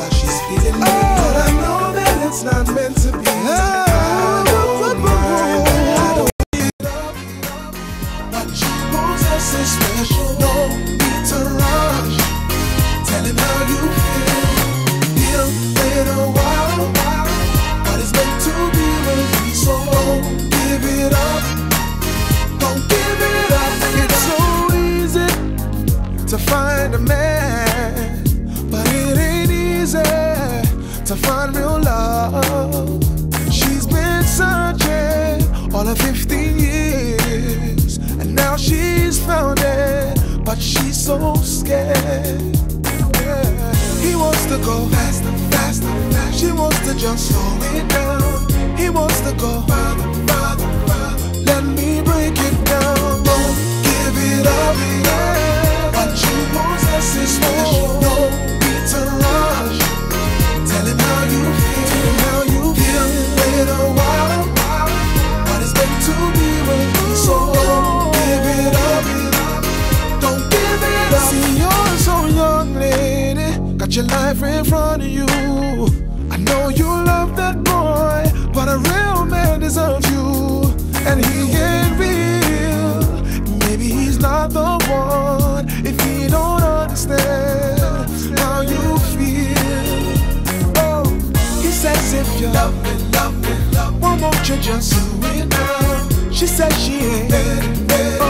while she's feeling me. But I know that it's not meant to be. I don't is special. Need to rush. Tell him how you feel. A while, but it's meant to be don't give it up. Don't give it up. It's so easy to find a man, easy to find real love. She's been searching all of 15 years, and now she's found it, but she's so scared. Yeah. He wants to go faster, faster, faster. She wants to just slow it down. He wants to go further, further. Your life in front of you. I know you love that boy, but a real man deserves you. And he ain't real. Maybe he's not the one if he don't understand how you feel. Oh, he says if you love me, love me, love me, why won't you just do it now? She says she ain't listen